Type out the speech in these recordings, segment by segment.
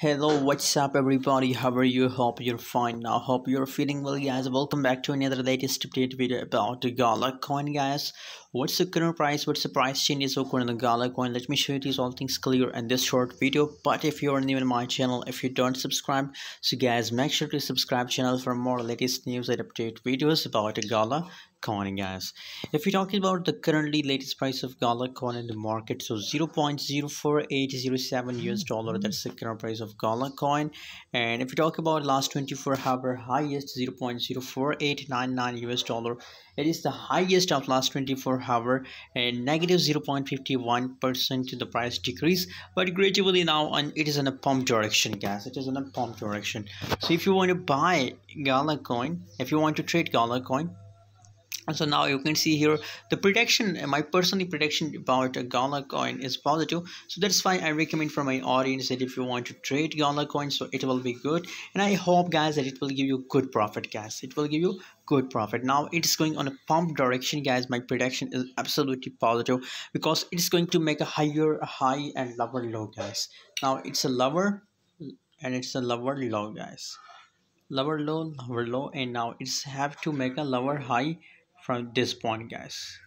Hello, what's up, everybody? How are you? Hope you're fine now. Hope you're feeling well, guys. Welcome back to another latest update video about the Gala coin, guys. What's the current price? What's the price changes occurring in the Gala coin? Let me show you these all things clear in this short video. But if you're new in my channel, if you don't subscribe, so guys, make sure to subscribe channel for more latest news and update videos about the Gala coin guys if we're talking about the currently latest price of gala coin in the market so 0.04807 us dollar that's the current price of gala coin. And if we talk about last 24 hour highest 0.04899 us dollar it is the highest of last 24 hour and negative 0.51 percent to the price decrease. But gradually now and it is in a pump direction guys. It is in a pump direction. So if you want to buy gala coin if you want to trade gala coin so now you can see here the prediction my personal prediction about a gala coin is positive. So that's why i recommend for my audience that if you want to trade gala coin so it will be good. And i hope guys that it will give you good profit guys. It will give you good profit. Now it's going on a pump direction guys. My prediction is absolutely positive because it's going to make a higher high and lower low guys. Now it's a lower and it's a lower low guys. Lower low lower low and now it's have to make a lower high from this point guys.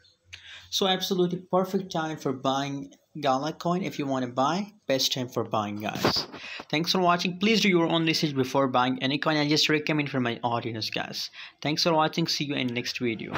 So absolutely perfect time for buying gala coin. If you want to buy best time for buying guys. Thanks for watching. Please do your own research before buying any coin. I just recommend for my audience guys. Thanks for watching. See you in next video